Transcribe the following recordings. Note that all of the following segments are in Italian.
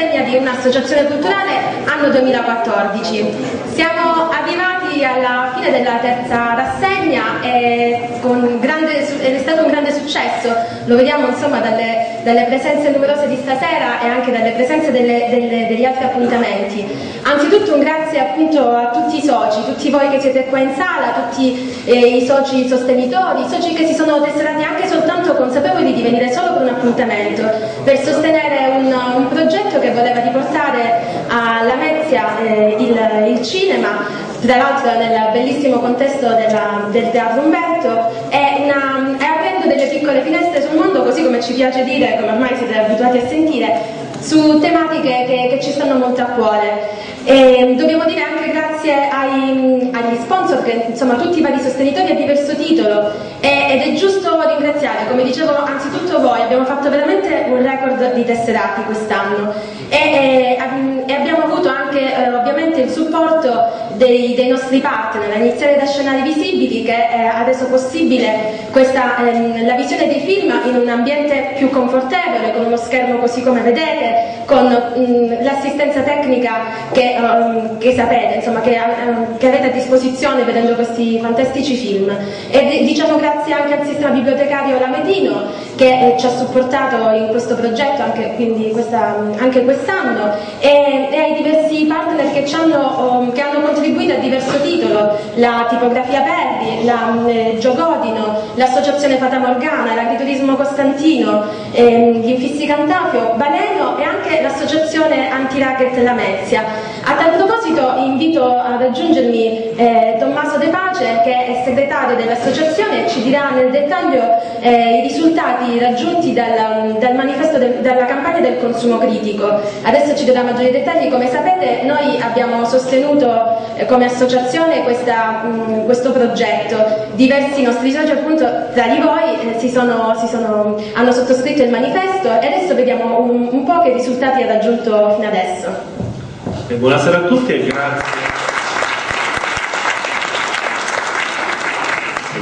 rassegna di un'associazione culturale anno 2014. Siamo arrivati alla fine della terza rassegna e grande, è stato un grande successo, lo vediamo insomma dalle, dalle presenze numerose di stasera e anche dalle presenze delle, delle, degli altri appuntamenti. Anzitutto un grazie appunto a tutti i soci, tutti voi che siete qua in sala, tutti eh, i soci sostenitori, i soci che si sono tesserati anche soltanto consapevoli di venire solo per un appuntamento, per sostenere un, un progetto che voleva riportare a Lamezia eh, il, il cinema tra l'altro nel bellissimo contesto della, del Teatro Umberto e, una, e aprendo delle piccole finestre sul mondo, così come ci piace dire, come ormai siete abituati a sentire, su tematiche che, che ci stanno molto a cuore. E dobbiamo dire anche grazie ai, agli sponsor, che, insomma tutti i vari sostenitori a diverso titolo. E, ed è giusto ringraziare, come dicevo, anzitutto voi, abbiamo fatto veramente un record di tesserati quest'anno. E, e, e, abbiamo avuto anche eh, ovviamente il supporto dei, dei, nostri partner, a iniziare da Scenari Visibili che eh, ha reso possibile questa, ehm, la visione dei film in un ambiente più confortevole, con uno schermo così come vedete, con mm, l'assistenza tecnica che, um, che sapete, insomma, che, um, che, avete a disposizione vedendo questi fantastici film. E diciamo grazie anche al sistema bibliotecario Lametino che eh, ci ha supportato in questo progetto anche, anche quest'anno e, e, ai diversi partner che, hanno, um, che hanno contribuito a diverso titolo, la tipografia Verdi, la eh, Giogodino, l'associazione Fata Morgana, l'agriturismo Costantino, ehm, gli infissi Cantafio, Baleno e anche l'associazione Anti-Racket Lamezia. A tal proposito invito a raggiungermi eh, Tommaso De Pace che è segretario dell'associazione e ci dirà nel dettaglio eh, i risultati raggiunti dal, dal manifesto del, dalla campagna del consumo critico. Adesso ci darà maggiori dettagli, come sapete noi abbiamo sostenuto eh, come associazione questa, mh, questo progetto, diversi nostri soci appunto tra di voi eh, si sono, si sono, hanno sottoscritto il manifesto e adesso vediamo un, un po' che risultati ha raggiunto fino adesso. Buonasera a tutti e grazie.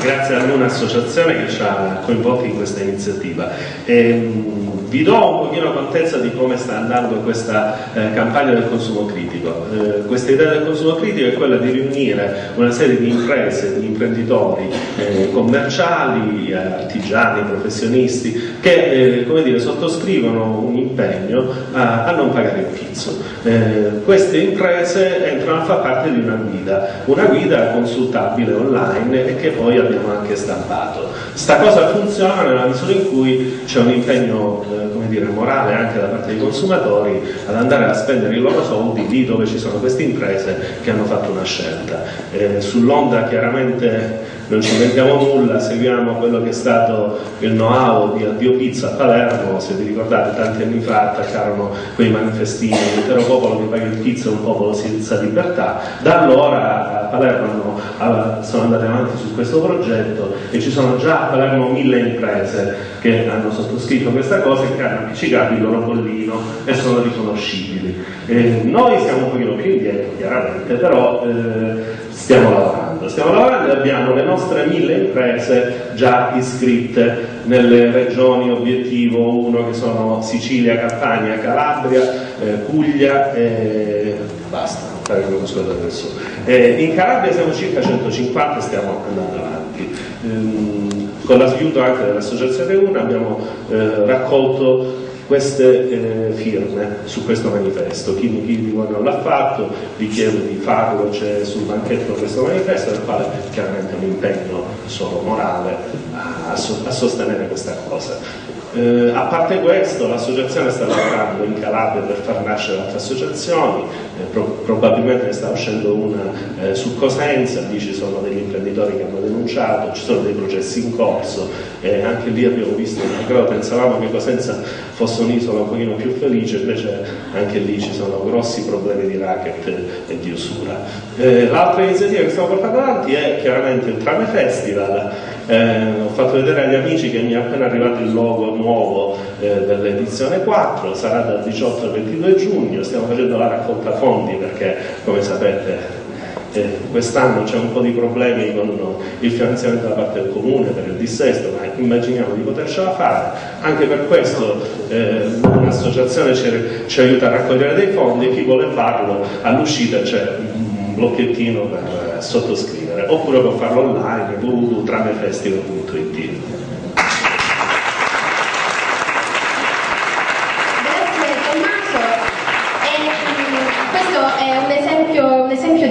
Grazie a Luna Associazione che ci ha coinvolti in questa iniziativa. E, ehm, vi do un pochino contezza di come sta andando questa eh, campagna del consumo critico. Eh, questa idea del consumo critico è quella di riunire una serie di imprese, di imprenditori eh, commerciali, artigiani, professionisti che eh, dire, sottoscrivono un impegno a, a, non pagare il pizzo. Eh, queste imprese entrano a far parte di una guida, una guida consultabile online e che poi abbiamo anche stampato. Sta cosa funziona nella misura in cui c'è un impegno eh, dire, morale anche da parte dei consumatori ad andare a spendere i loro soldi lì dove ci sono queste imprese che hanno fatto una scelta. Eh, sull'onda chiaramente non ci inventiamo nulla, seguiamo quello che è stato il know-how di Addio Pizza a Palermo, se vi ricordate tanti anni fa attaccarono quei manifestini, l'intero popolo che paga il pizza è un popolo senza libertà, da allora a Palermo sono andate avanti su questo progetto e ci sono già a Palermo mille imprese che hanno sottoscritto questa cosa e che hanno appiccicato il loro bollino e sono riconoscibili. Eh, noi siamo un pochino più indietro chiaramente, però eh, stiamo lavorando. Stiamo lavorando e abbiamo le nostre mille imprese già iscritte nelle regioni obiettivo 1 che sono Sicilia, Campania, Calabria, eh, Puglia e basta. Eh, in Calabria siamo circa 150 e stiamo andando avanti. Ehm, con l'aiuto anche dell'Associazione 1 abbiamo eh, raccolto queste eh, firme su questo manifesto. Chi, chi non l'ha fatto, vi chiedo di farlo, c'è sul banchetto questo manifesto, nel quale chiaramente un impegno solo morale a, a sostenere questa cosa. Eh, a parte questo, l'associazione sta lavorando in Calabria per far nascere altre associazioni, pro probabilmente ne sta uscendo una eh, su Cosenza, lì ci sono degli imprenditori che hanno denunciato, ci sono dei processi in corso, e anche lì abbiamo visto, però pensavamo che Cosenza fosse un'isola un pochino più felice, invece anche lì ci sono grossi problemi di racket e di usura. Eh, l'altra iniziativa che stiamo portando avanti è chiaramente il Trame Festival, eh, ho fatto vedere agli amici che mi è appena arrivato il logo nuovo eh, dell'edizione 4, sarà dal 18 al 22 giugno, stiamo facendo la raccolta fondi perché come sapete Eh, quest'anno c'è un po' di problemi con il finanziamento da parte del comune per il dissesto, ma immaginiamo di potercela fare. Anche per questo eh, un'associazione ci, ci, aiuta a raccogliere dei fondi e chi vuole farlo all'uscita c'è un blocchettino per eh, sottoscrivere, oppure può farlo online www.tramefestival.it.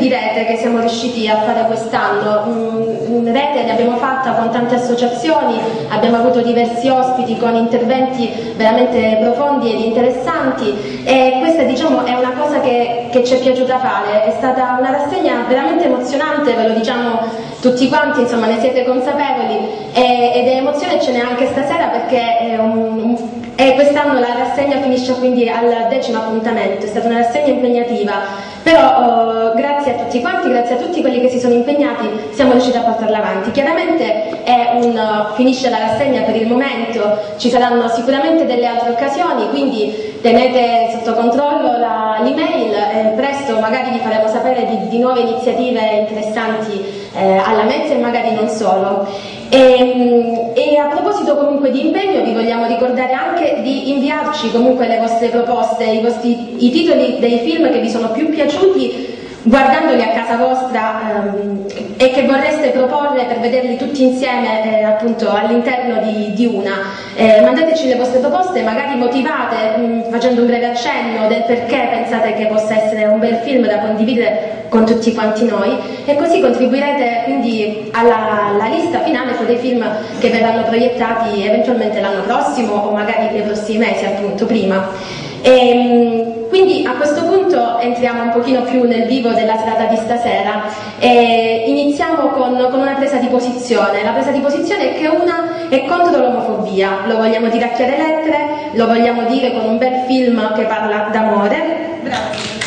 di rete che siamo riusciti a fare quest'anno. Mm, rete ne abbiamo fatta con tante associazioni, abbiamo avuto diversi ospiti con interventi veramente profondi ed interessanti e questa diciamo, è una cosa che, che ci è piaciuta fare. È stata una rassegna veramente emozionante, ve lo diciamo tutti quanti, insomma ne siete consapevoli e, ed è emozione ce n'è anche stasera perché è un, e quest'anno la rassegna finisce quindi al decimo appuntamento, è stata una rassegna impegnativa, però eh, grazie a tutti quanti, grazie a tutti quelli che si sono impegnati siamo riusciti a portarla avanti. Chiaramente un, finisce la rassegna per il momento, ci saranno sicuramente delle altre occasioni, quindi tenete sotto controllo l'email, eh, presto magari vi faremo sapere di, di nuove iniziative interessanti eh, alla Mezza e magari non solo. E, ehm, e, a proposito comunque di impegno vi vogliamo ricordare anche di inviarci comunque le vostre proposte, i, vostri, i titoli dei film che vi sono più piaciuti guardandoli a casa vostra ehm, e che vorreste proporre per vederli tutti insieme eh, appunto all'interno di, di, una. Eh, mandateci le vostre proposte, magari motivate, mh, mm, facendo un breve accenno del perché pensate che possa essere un bel film da condividere con tutti quanti noi e così contribuirete quindi alla, alla lista finale dei film che verranno proiettati eventualmente l'anno prossimo o magari nei prossimi mesi appunto prima. E, ehm, quindi a questo punto entriamo un pochino più nel vivo della serata di stasera e iniziamo con, con, una presa di posizione. La presa di posizione è che una è contro l'omofobia, lo vogliamo dire a chiare lettere, lo vogliamo dire con un bel film che parla d'amore. Grazie.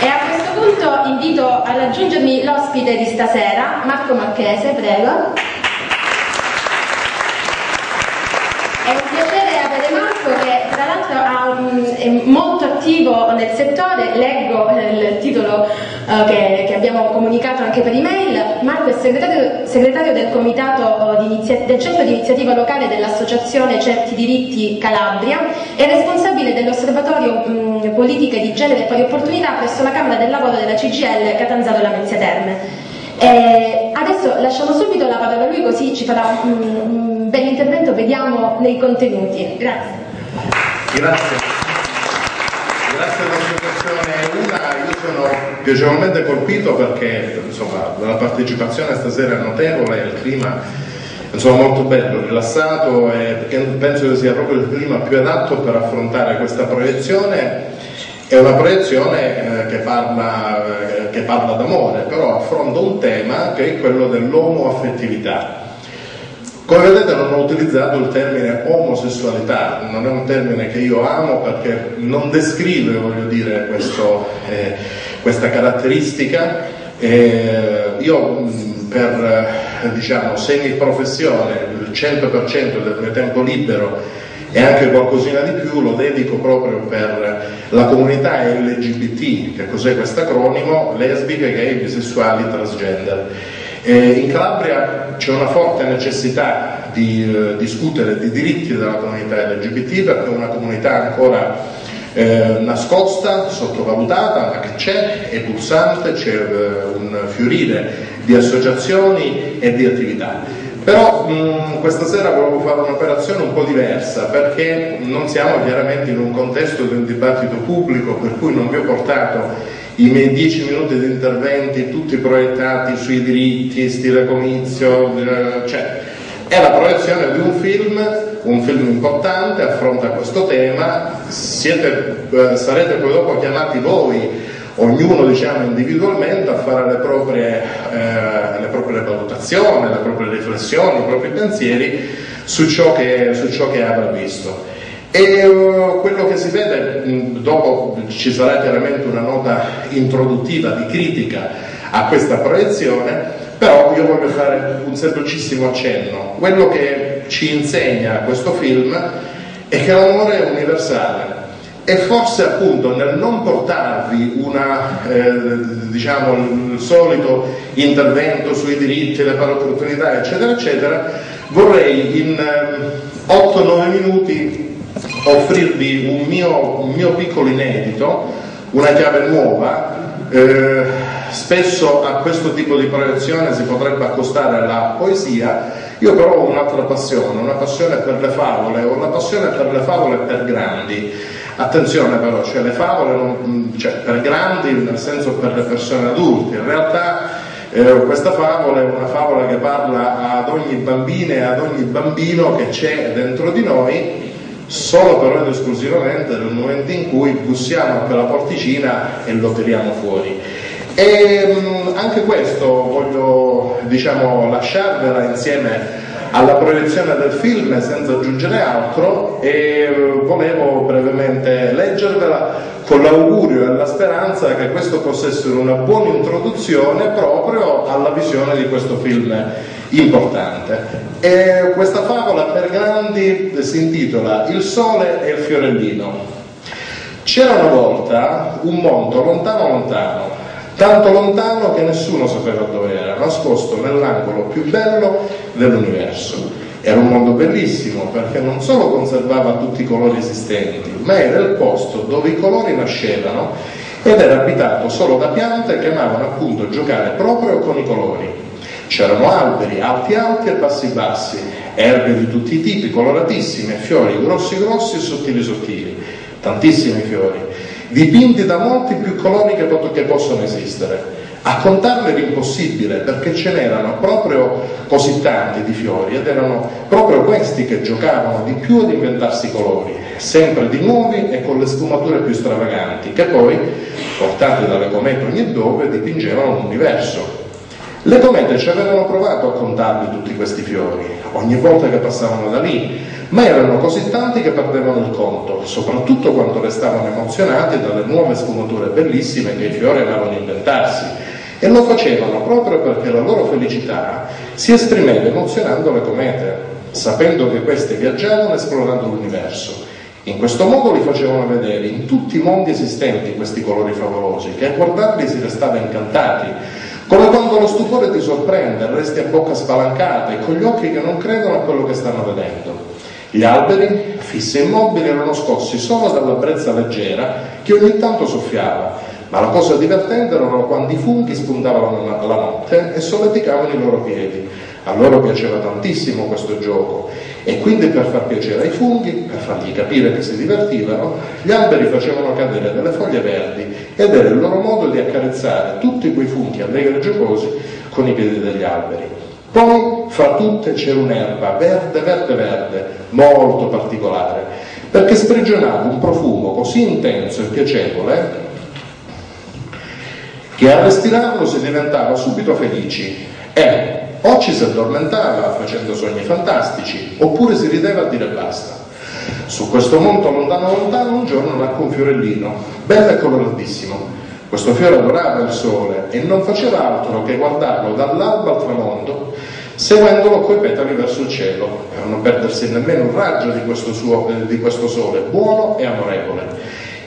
E a questo punto invito a raggiungermi l'ospite di stasera, Marco Marchese, prego. che tra l'altro um, è molto attivo nel settore, leggo eh, il titolo uh, che, che, abbiamo comunicato anche per email, Marco è segretario, segretario del comitato del centro di iniziativa locale dell'associazione Certi Diritti Calabria e responsabile dell'osservatorio um, politiche di genere e pari opportunità presso la Camera del Lavoro della CGL Catanzaro Lamezia Terme. Eh, adesso lasciamo subito la parola a lui così ci farà un, un bel intervento, vediamo nei contenuti. Grazie. Grazie. Grazie all'associazione UNA, io sono piacevolmente colpito perché insomma, la partecipazione stasera è notevole, il clima insomma, molto bello, rilassato e penso che sia proprio il clima più adatto per affrontare questa proiezione. È una proiezione eh, che, parla, eh, che parla d'amore, però affronta un tema che è quello dell'omoaffettività come vedete non ho utilizzato il termine omosessualità, non è un termine che io amo perché non descrive, voglio dire, questo, eh, questa caratteristica. Eh, io per diciamo, semiprofessione, il 100% del mio tempo libero e anche qualcosina di più lo dedico proprio per la comunità LGBT, che cos'è questo acronimo? Lesbiche, gay, bisessuali, transgender. Eh, in Calabria c'è una forte necessità di eh, discutere dei diritti della comunità LGBT perché è una comunità ancora eh, nascosta, sottovalutata, ma che c'è, è pulsante, c'è eh, un fiorire di associazioni e di attività. Però mh, questa sera volevo fare un'operazione un po' diversa perché non siamo chiaramente in un contesto di un dibattito pubblico per cui non vi ho portato i miei dieci minuti di interventi tutti proiettati sui diritti, stile comizio, eh, cioè è la proiezione di un film, un film importante, affronta questo tema, siete, eh, sarete poi dopo chiamati voi, ognuno diciamo, individualmente, a fare le proprie, eh, le proprie valutazioni, le proprie riflessioni, i propri pensieri su ciò che, su ciò che avrà visto. E uh, quello che si vede, mh, dopo ci sarà chiaramente una nota introduttiva di critica a questa proiezione, però io voglio fare un semplicissimo accenno. Quello che ci insegna questo film e che l'amore è universale e forse appunto nel non portarvi una, eh, diciamo, il solito intervento sui diritti, le pari opportunità, eccetera, eccetera, vorrei in eh, 8-9 minuti offrirvi un mio, un mio, piccolo inedito, una chiave nuova. Eh, spesso a questo tipo di proiezione si potrebbe accostare la poesia, io però ho un'altra passione, una passione per le favole, ho una passione per le favole per grandi. Attenzione però, cioè le favole non, cioè, per grandi nel senso per le persone adulte, in realtà eh, questa favola è una favola che parla ad ogni bambina e ad ogni bambino che c'è dentro di noi, solo però ed esclusivamente nel momento in cui bussiamo a quella porticina e lo tiriamo fuori. E mh, mm, anche questo voglio diciamo, lasciarvela insieme alla proiezione del film senza aggiungere altro e eh, volevo brevemente leggervela con l'augurio e la speranza che questo possa essere una buona introduzione proprio alla visione di questo film importante. E questa favola per grandi si intitola Il sole e il fiorellino. C'era una volta un mondo lontano lontano tanto lontano che nessuno sapeva dove era, nascosto nell'angolo più bello dell'universo. Era un mondo bellissimo perché non solo conservava tutti i colori esistenti, ma era il posto dove i colori nascevano ed era abitato solo da piante che amavano appunto giocare proprio con i colori. C'erano alberi alti alti e bassi bassi, erbe di tutti i tipi, coloratissime, fiori grossi grossi e sottili sottili, tantissimi fiori dipinti da molti più colori che, che possono esistere. A contarli era impossibile perché ce n'erano proprio così tanti di fiori ed erano proprio questi che giocavano di più ad inventarsi colori, sempre di nuovi e con le sfumature più stravaganti, che poi, portati dalle comete ogni dove, dipingevano l'universo. Le comete ci avevano provato a contarli tutti questi fiori, ogni volta che passavano da lì, ma erano così tanti che perdevano il conto, soprattutto quando restavano emozionati dalle nuove sfumature bellissime che i fiori avevano inventarsi. E lo facevano proprio perché la loro felicità si esprimeva emozionando le comete, sapendo che queste viaggiavano esplorando l'universo. In questo modo li facevano vedere in tutti i mondi esistenti questi colori favolosi, che a guardarli si restava incantati, come quando lo stupore ti sorprende, resti a bocca spalancata e con gli occhi che non credono a quello che stanno vedendo. Gli alberi, fissi e immobili, erano scossi solo dalla brezza leggera che ogni tanto soffiava, ma la cosa divertente erano quando i funghi spuntavano la notte e solleticavano i loro piedi. A loro piaceva tantissimo questo gioco e quindi per far piacere ai funghi, per fargli capire che si divertivano, gli alberi facevano cadere delle foglie verdi ed era il loro modo di accarezzare tutti quei funghi allegri e giocosi con i piedi degli alberi. Poi fra tutte c'era un'erba verde, verde, verde, molto particolare, perché sprigionava un profumo così intenso e piacevole che a respirarlo si diventava subito felici e o ci si addormentava facendo sogni fantastici oppure si rideva a dire basta. Su questo monte lontano lontano un giorno nacque un fiorellino, bello e coloratissimo. Questo fiore adorava il sole e non faceva altro che guardarlo dall'alba al tramonto seguendolo coi petali verso il cielo, per non perdersi nemmeno un raggio di questo, suo, eh, di questo sole buono e amorevole.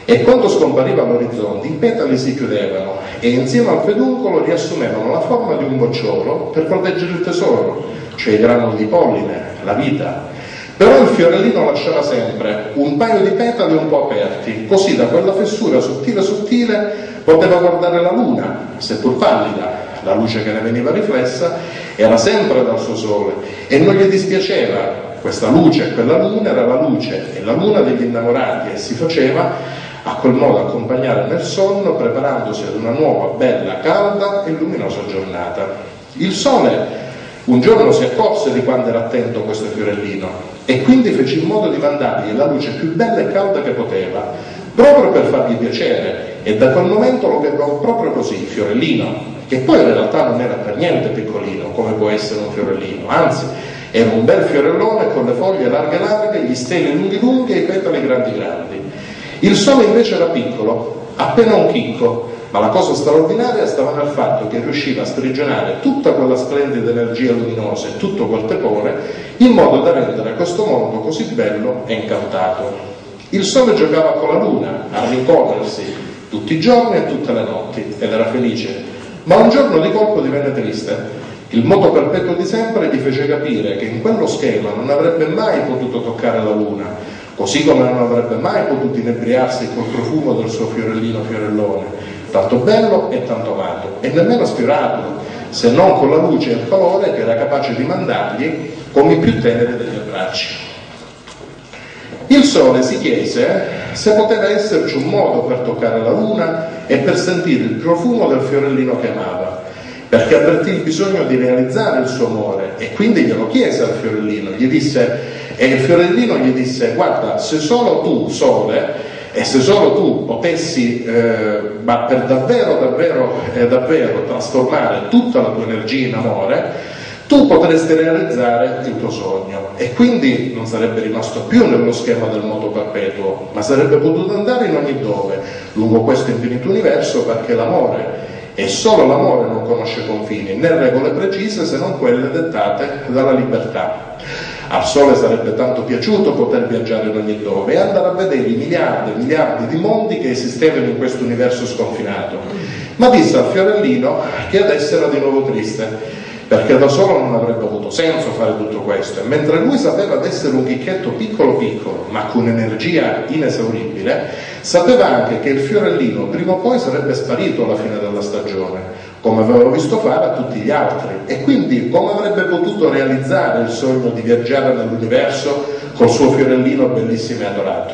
E quando scompariva all'orizzonte i petali si chiudevano e insieme al peduncolo riassumevano la forma di un bocciolo per proteggere il tesoro, cioè i granuli di polline, la vita. Però il fiorellino lasciava sempre un paio di petali un po' aperti, così da quella fessura sottile sottile poteva guardare la luna, seppur pallida, la luce che ne veniva riflessa era sempre dal suo sole e non gli dispiaceva questa luce, quella luna era la luce e la luna degli innamorati e si faceva a quel modo accompagnare nel sonno preparandosi ad una nuova, bella, calda e luminosa giornata. Il sole un giorno si accorse di quanto era attento questo fiorellino e quindi fece in modo di mandargli la luce più bella e calda che poteva, proprio per fargli piacere e da quel momento lo chiamò proprio così, fiorellino, che poi in realtà non era per niente piccolino come può essere un fiorellino, anzi era un bel fiorellone con le foglie larghe larghe, gli steli lunghi lunghi e i petali grandi grandi. Il sole invece era piccolo, appena un chicco, ma la cosa straordinaria stava nel fatto che riusciva a sprigionare tutta quella splendida energia luminosa e tutto quel tepore in modo da rendere questo mondo così bello e incantato. Il sole giocava con la luna a rincorrersi tutti i giorni e tutte le notti ed era felice, ma un giorno di colpo divenne triste. Il moto perpetuo di sempre gli fece capire che in quello schema non avrebbe mai potuto toccare la luna, così come non avrebbe mai potuto inebriarsi col profumo del suo fiorellino fiorellone, tanto bello e tanto amato, e nemmeno sfiorato, se non con la luce e il calore che era capace di mandargli come i più teneri degli abbracci. Il sole si chiese se poteva esserci un modo per toccare la luna e per sentire il profumo del fiorellino che amava, perché avvertì il bisogno di realizzare il suo amore e quindi glielo chiese al fiorellino, gli disse, e il fiorellino gli disse, guarda, se solo tu, sole, e se solo tu potessi, eh, ma per davvero, davvero, eh, davvero trasformare tutta la tua energia in amore, tu potresti realizzare il tuo sogno e quindi non sarebbe rimasto più nello schema del moto perpetuo, ma sarebbe potuto andare in ogni dove, lungo questo infinito universo, perché l'amore e solo l'amore non conosce confini né regole precise se non quelle dettate dalla libertà. Al Sole sarebbe tanto piaciuto poter viaggiare in ogni dove e andare a vedere i miliardi e miliardi di mondi che esistevano in questo universo sconfinato. Ma disse al fiorellino che adesso era di nuovo triste perché da solo non avrebbe avuto senso fare tutto questo e mentre lui sapeva di essere un chichetto piccolo piccolo ma con energia inesauribile sapeva anche che il fiorellino prima o poi sarebbe sparito alla fine della stagione come aveva visto fare a tutti gli altri. E quindi come avrebbe potuto realizzare il sogno di viaggiare nell'universo col suo fiorellino bellissimo e adorato.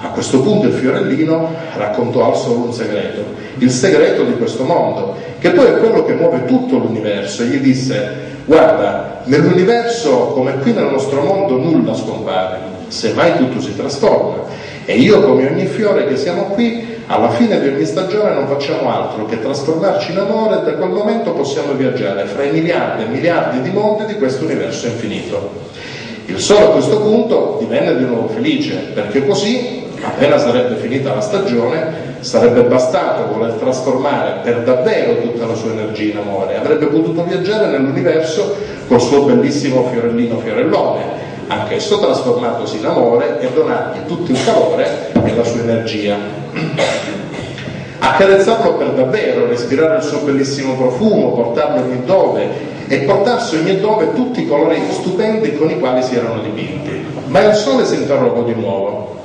A questo punto il fiorellino raccontò al sole un segreto, il segreto di questo mondo, che poi è quello che muove tutto l'universo. E gli disse guarda, nell'universo come qui nel nostro mondo nulla scompare, semmai tutto si trasforma e io come ogni fiore che siamo qui alla fine di ogni stagione non facciamo altro che trasformarci in amore e da quel momento possiamo viaggiare fra i miliardi e miliardi di mondi di questo universo infinito. Il Sole a questo punto divenne di nuovo felice, perché così, appena sarebbe finita la stagione, sarebbe bastato voler trasformare per davvero tutta la sua energia in amore, avrebbe potuto viaggiare nell'universo col suo bellissimo fiorellino fiorellone, anch'esso trasformatosi in amore e donargli tutto il calore e la sua energia. Accarezzarlo per davvero, respirare il suo bellissimo profumo, portarlo ogni dove e portarsi ogni dove tutti i colori stupendi con i quali si erano dipinti. Ma il sole si interrogò di nuovo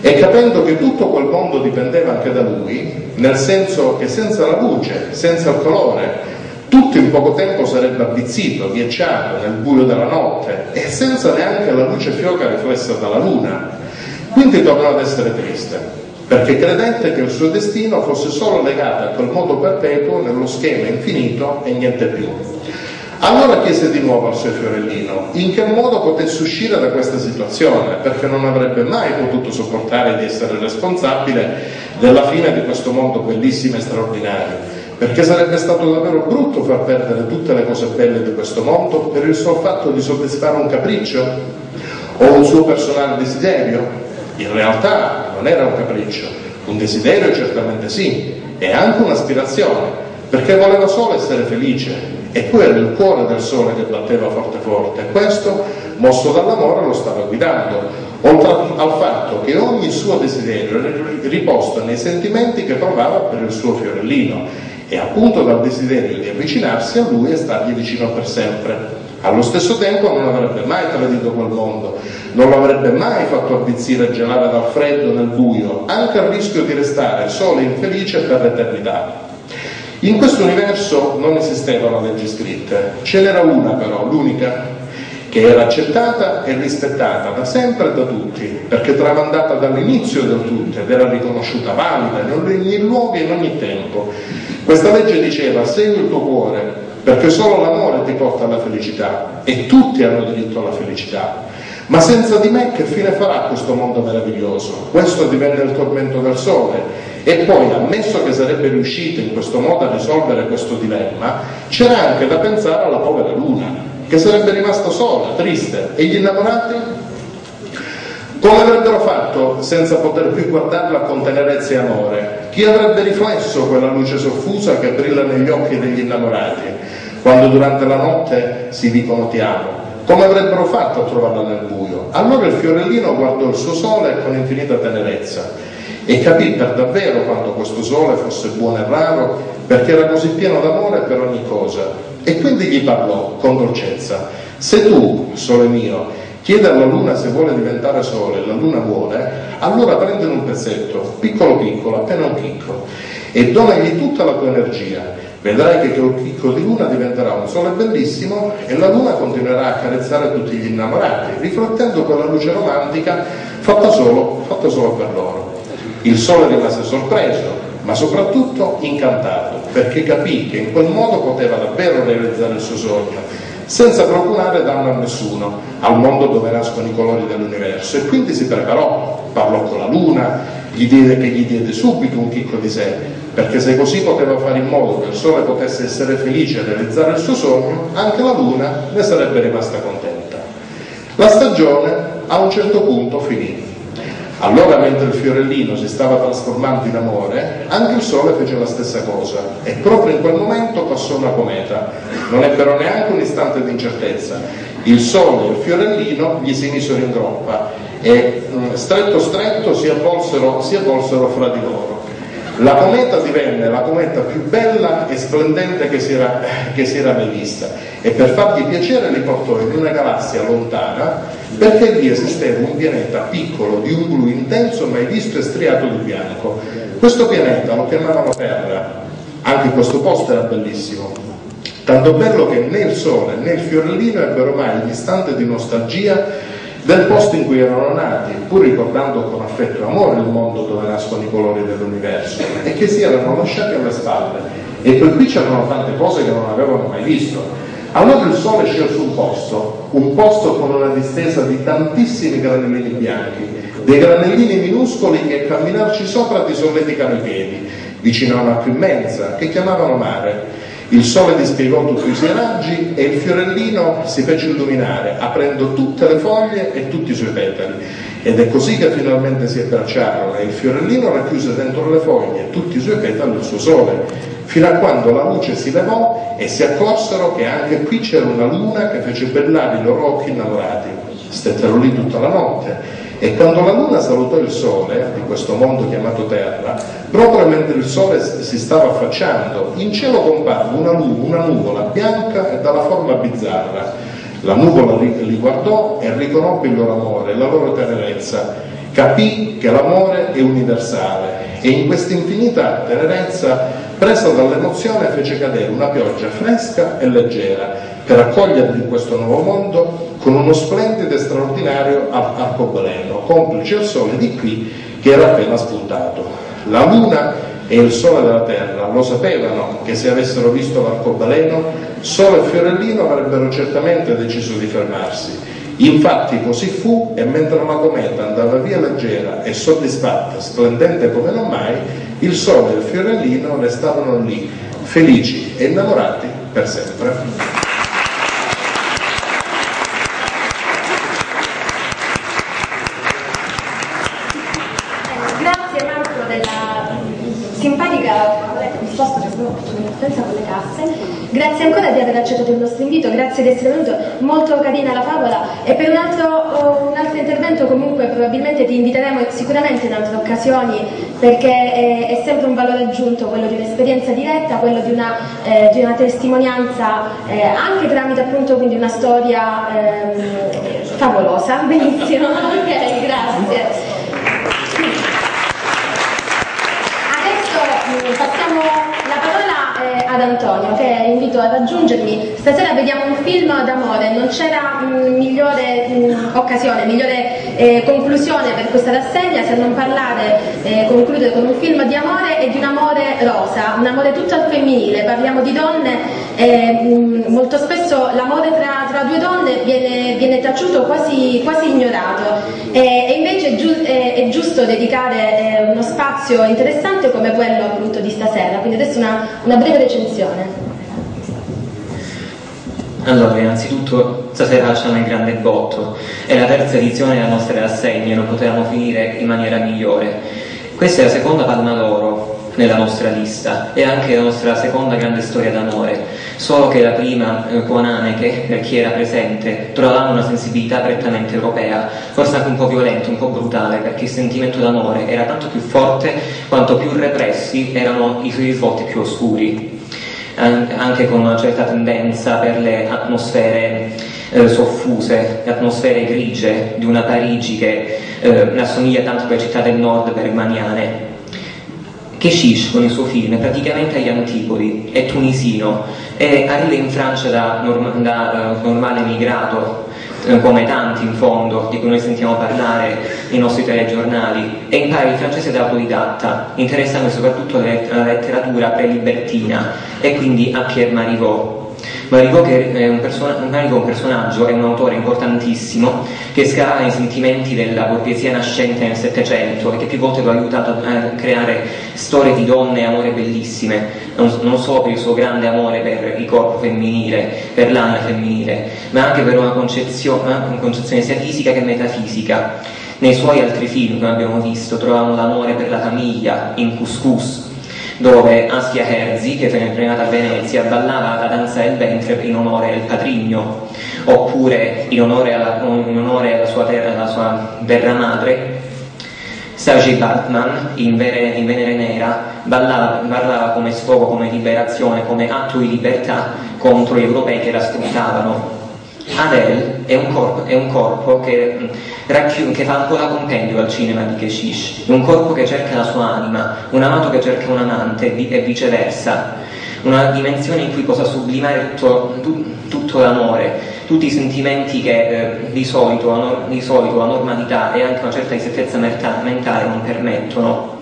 e capendo che tutto quel mondo dipendeva anche da lui, nel senso che senza la luce, senza il colore, tutto in poco tempo sarebbe avvizzito, ghiacciato nel buio della notte e senza neanche la luce fioca riflessa dalla luna. Quindi tornò ad essere triste, perché credette che il suo destino fosse solo legato a quel modo perpetuo nello schema infinito e niente più. Allora chiese di nuovo al suo fiorellino in che modo potesse uscire da questa situazione, perché non avrebbe mai potuto sopportare di essere responsabile della fine di questo mondo bellissimo e straordinario perché sarebbe stato davvero brutto far perdere tutte le cose belle di questo mondo per il solo fatto di soddisfare un capriccio? O un suo personale desiderio. In realtà non era un capriccio, un desiderio certamente sì, e anche un'aspirazione, perché voleva solo essere felice. E poi era il cuore del sole che batteva forte forte. E questo, mosso dall'amore, lo stava guidando, oltre al fatto che ogni suo desiderio era riposto nei sentimenti che provava per il suo fiorellino e appunto dal desiderio di avvicinarsi a lui e stargli vicino per sempre. Allo stesso tempo non avrebbe mai tradito quel mondo, non l'avrebbe mai fatto avvizzire e gelare dal freddo nel buio, anche al rischio di restare solo e infelice per l'eternità. In questo universo non esistevano leggi scritte, ce n'era una però, l'unica, che era accettata e rispettata da sempre e da tutti, perché tramandata dall'inizio del tutto ed era riconosciuta valida in ogni luogo e in ogni tempo. Questa legge diceva segui il tuo cuore, perché solo l'amore ti porta alla felicità e tutti hanno diritto alla felicità. Ma senza di me che fine farà questo mondo meraviglioso? Questo divenne il tormento del sole. E poi, ammesso che sarebbe riuscito in questo modo a risolvere questo dilemma, c'era anche da pensare alla povera luna, che sarebbe rimasta sola, triste, e gli innamorati? Come avrebbero fatto senza poter più guardarla con tenerezza e amore? Chi avrebbe riflesso quella luce soffusa che brilla negli occhi degli innamorati, quando durante la notte si dicono ti amo? Come avrebbero fatto a trovarla nel buio? Allora il fiorellino guardò il suo sole con infinita tenerezza e capì per davvero quanto questo sole fosse buono e raro, perché era così pieno d'amore per ogni cosa. E quindi gli parlò con dolcezza. Se tu, sole mio, chiedi alla luna se vuole diventare sole la luna vuole, allora prendene un pezzetto, piccolo piccolo, appena un chicco, e donagli tutta la tua energia Vedrai che quel chicco di luna diventerà un sole bellissimo e la luna continuerà a carezzare tutti gli innamorati, riflettendo quella luce romantica fatta solo, fatta solo per loro. Il sole rimase sorpreso, ma soprattutto incantato, perché capì che in quel modo poteva davvero realizzare il suo sogno, senza procurare danno a nessuno, al mondo dove nascono i colori dell'universo. E quindi si preparò, parlò con la luna, gli diede, che gli diede subito un chicco di sé, perché se così poteva fare in modo che il Sole potesse essere felice e realizzare il suo sogno, anche la Luna ne sarebbe rimasta contenta. La stagione a un certo punto finì. Allora mentre il fiorellino si stava trasformando in amore, anche il Sole fece la stessa cosa e proprio in quel momento passò una cometa. Non ebbero neanche un istante di incertezza. Il Sole e il fiorellino gli si misero in groppa e mm, stretto stretto si avvolsero, si avvolsero fra di loro. La cometa divenne la cometa più bella e splendente che si, era, che si era mai vista. E per fargli piacere li portò in una galassia lontana perché lì esisteva un pianeta piccolo di un blu intenso mai visto e striato di bianco. Questo pianeta lo chiamavano Terra, anche questo posto era bellissimo, tanto bello che né il Sole né il fiorellino ebbero mai l'istante di nostalgia del posto in cui erano nati, pur ricordando con affetto e amore il mondo dove nascono i colori dell'universo, e che si erano lasciati alle spalle. E poi qui c'erano tante cose che non avevano mai visto. Allora il sole scelse un posto, un posto con una distesa di tantissimi granellini bianchi, dei granellini minuscoli che camminarci sopra ti solleticano i piedi, vicino a una più immensa, che chiamavano mare il sole dispiegò tutti i suoi raggi e il fiorellino si fece illuminare, aprendo tutte le foglie e tutti i suoi petali. Ed è così che finalmente si abbracciarono e il fiorellino racchiuse dentro le foglie tutti i suoi petali il suo sole, fino a quando la luce si levò e si accorsero che anche qui c'era una luna che fece bellare i loro occhi innamorati. Stettero lì tutta la notte e quando la Luna salutò il Sole, di questo mondo chiamato Terra, proprio mentre il Sole si stava affacciando, in cielo comparve una, una nuvola bianca e dalla forma bizzarra. La nuvola li, li guardò e riconobbe il loro amore, la loro tenerezza. Capì che l'amore è universale e in questa infinita tenerezza, presa dall'emozione, fece cadere una pioggia fresca e leggera per accoglierli in questo nuovo mondo con uno splendido e straordinario arcobaleno, complice il sole di qui che era appena spuntato. La luna e il sole della terra lo sapevano che se avessero visto l'arcobaleno, sole e fiorellino avrebbero certamente deciso di fermarsi. Infatti così fu e mentre la cometa andava via leggera e soddisfatta, splendente come non mai, il sole e il fiorellino restavano lì, felici e innamorati per sempre. Senza con le casse. Grazie ancora di aver accettato il nostro invito, grazie di essere venuto, molto carina la favola. E per un altro, oh, un altro intervento comunque probabilmente ti inviteremo sicuramente in altre occasioni perché è, è sempre un valore aggiunto quello di un'esperienza diretta, quello di una, eh, di una testimonianza eh, anche tramite appunto quindi una storia eh, favolosa, benissimo, ok, grazie. Adesso mm, passiamo la parola ad Antonio che invito a raggiungermi. Stasera vediamo un film d'amore, non c'era mm, migliore mh, mm, occasione, migliore eh, conclusione per questa rassegna se non parlare, eh, concludere con un film di amore e di un amore rosa, un amore tutto al femminile. Parliamo di donne, eh, mh, molto spesso l'amore tra, tra, due donne viene, viene taciuto, quasi, quasi ignorato e invece è, giu è, giusto dedicare eh, uno spazio interessante come quello appunto di stasera. Quindi adesso una, una breve recensione. Allora, innanzitutto stasera facciamo il grande botto, è la terza edizione della nostra rassegna e non potevamo finire in maniera migliore. Questa è la seconda palma d'oro nella nostra lista. E anche la nostra seconda grande storia d'amore, solo che la prima eh, Haneke, per chi era presente, trovava una sensibilità prettamente europea, forse anche un po' violenta, un po' brutale, perché il sentimento d'amore era tanto più forte quanto più repressi erano i suoi risvolti più oscuri anche con una certa tendenza per le atmosfere eh, soffuse, le atmosfere grigie di una Parigi che eh, assomiglia tanto alle città del nord bergmaniane. Keshish con il suo film è praticamente agli antipodi, è tunisino e arriva in Francia da, norm- da uh, normale emigrato, come tanti in fondo, di cui noi sentiamo parlare nei nostri telegiornali, e impara il francese da autodidatta, interessando soprattutto alla letteratura pre-libertina e quindi a Pierre Marivaux. Marivaux è un, person- un personaggio, è un autore importantissimo che scava nei sentimenti della borghesia nascente nel Settecento e che più volte lo ha aiutato a creare storie di donne e amore bellissime, non, non solo per il suo grande amore per il corpo femminile, per l'anima femminile, ma anche per una concezione, una concezione sia fisica che metafisica. Nei suoi altri film, come abbiamo visto, troviamo l'amore per la famiglia, in Couscous, dove Aschia Herzi, che venne nata a Venezia, ballava la danza del ventre in onore del patrigno, oppure in onore alla, in onore alla, sua, terra, alla sua terra madre, Sergi Bartman in, Venere Nera ballava, ballava come sfogo, come liberazione, come atto di libertà contro gli europei che la sfruttavano. Adele è un corpo, è un corpo che, racchiude, che, fa ancora compendio al cinema di Keshish, un corpo che cerca la sua anima, un amato che cerca un amante e viceversa, una dimensione in cui possa sublimare tutto, tutto l'amore, tutti i sentimenti che eh, di, solito, di, solito, la normalità e anche una certa risettezza mentale non permettono.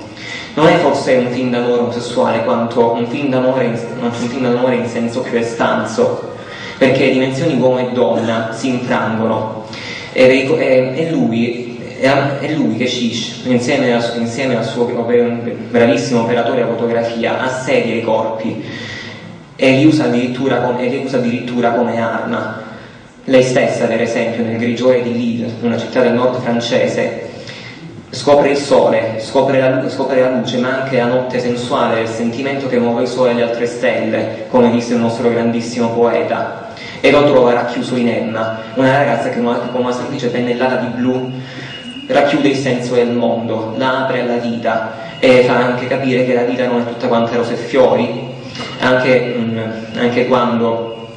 Non è forse un film d'amore omosessuale quanto un film d'amore in, un film d'amore in senso più estanso, perché le dimensioni uomo e donna si infrangono e, lui, è lui che Shish, insieme, a, insieme al suo bravissimo operatore a fotografia, assedia i corpi e li usa addirittura, con, li usa addirittura come arma. Lei stessa, per esempio, nel grigiore di Lille, una città del nord francese, scopre il sole, scopre la, scopre la, luce, ma anche la notte sensuale, il sentimento che muove il sole e le altre stelle, come disse il nostro grandissimo poeta e lo trova racchiuso in Emma, una ragazza che con una semplice pennellata di blu racchiude il senso del mondo, la apre alla vita e fa anche capire che la vita non è tutta quanta rose e fiori, anche, mm, anche quando,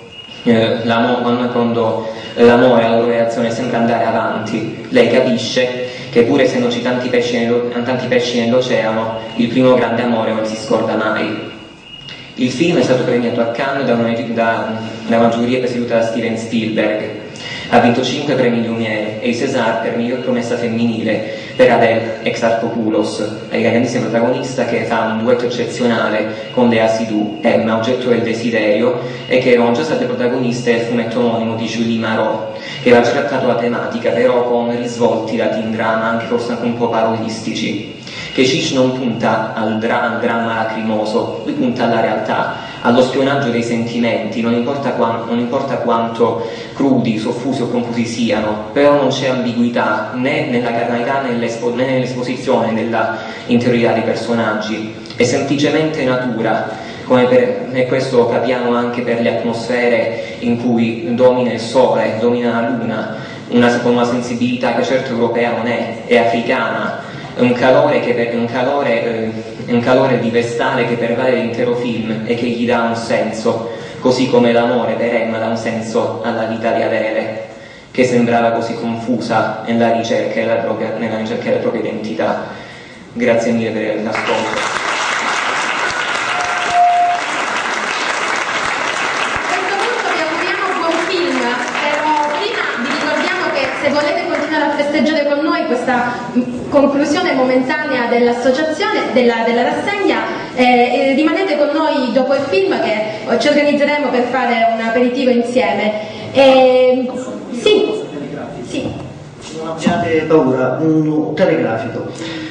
eh, l'amore, quando l'amore, la loro reazione sembra andare avanti, lei capisce che pur essendoci tanti pesci, tanti pesci nell'oceano, il primo grande amore non si scorda mai. Il film è stato premiato a Cannes da una, da, da una giuria presieduta da Steven Spielberg. Ha vinto 5 premi Lumiere e i César per miglior promessa femminile per Adele Exarchopoulos, la grandissima protagonista che fa un duetto eccezionale con Lea Sidou, Emma, oggetto del desiderio, e che erano già state protagoniste del fumetto omonimo di Julie Marot, che aveva trattato la tematica, però con risvolti da teen drama, anche forse anche un po' parodistici che Cic non punta al, dra- al, dramma lacrimoso, lui punta alla realtà, allo spionaggio dei sentimenti, non importa, qua- non importa quanto crudi, soffusi o confusi siano, però non c'è ambiguità né nella carnalità né, nell'espo- né nell'esposizione nella interiorità dei personaggi, è semplicemente natura. Per, e questo capiamo anche per le atmosfere in cui domina il sole, domina la luna, una, una sensibilità che certo europea non è, è africana, un calore, che, un, calore, eh, un calore di vestale che pervade l'intero film e che gli dà un senso, così come l'amore per Emma dà un senso alla vita di Adele, che sembrava così confusa nella ricerca della propria, nella ricerca della propria identità. Grazie mille per l'ascolto. se volete continuare a festeggiare con noi questa conclusione momentanea dell'associazione, della, della rassegna, eh, rimanete con noi dopo il film che ci organizzeremo per fare un aperitivo insieme. Eh, sì, sì. Non abbiate paura, un telegrafico.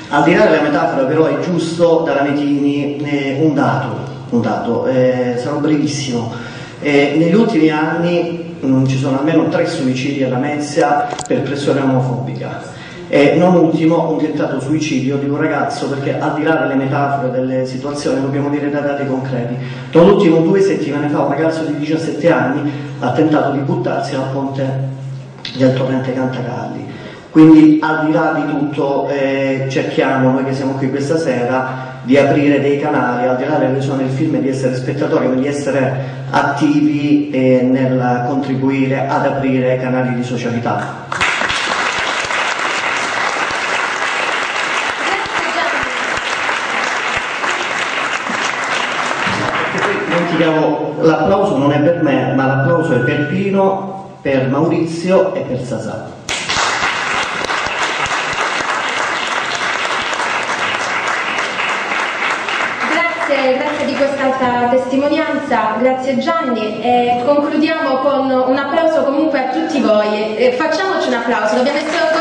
Al di là della metafora però è giusto da Rametini eh, un dato, un dato eh, sarò brevissimo. E negli ultimi anni mh, mm, ci sono almeno tre suicidi a Lamezia per pressione omofobica. E non ultimo un tentato suicidio di un ragazzo, perché al di là delle metafore, delle situazioni, dobbiamo dire dai dati concreti. Non ultimo due settimane fa un ragazzo di 17 anni ha tentato di buttarsi al ponte del torrente Cantagalli. Quindi al di là di tutto eh, cerchiamo, noi che siamo qui questa sera, di aprire dei canali, al di là della visione del film, di essere spettatori, ma di essere attivi nel contribuire ad aprire canali di socialità. Dimentichiamo, l'applauso non è per me, ma l'applauso è per Pino, per Maurizio e per Sasà. Grazie, di questa testimonianza, grazie Gianni e concludiamo con un applauso comunque a tutti voi. facciamoci un applauso, dobbiamo essere